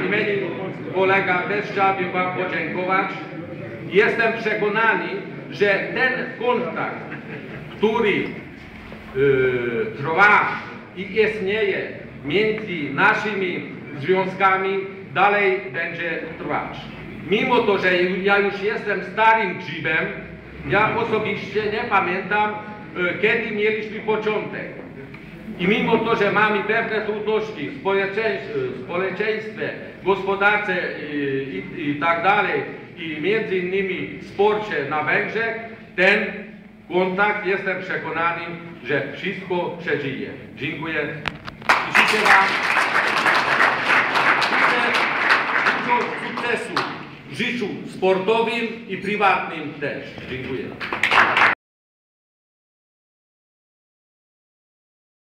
w imieniu kolega też chciałbym Wam podziękować. Jestem przekonany, że ten kontakt, który y, trwa i istnieje między naszymi związkami, dalej będzie trwać. Mimo to, że ja już jestem starym grzybem, ja osobiście nie pamiętam, y, kiedy mieliśmy początek. I mimo to, że mamy pewne trudności w społeczeństwie, w gospodarce i, i, i tak dalej, i między innymi w sporcie na Węgrzech, ten kontakt jestem przekonany, że wszystko przeżyje. Dziękuję. I życzę Wam dużo sukcesu w życiu sportowym i prywatnym też. Dziękuję.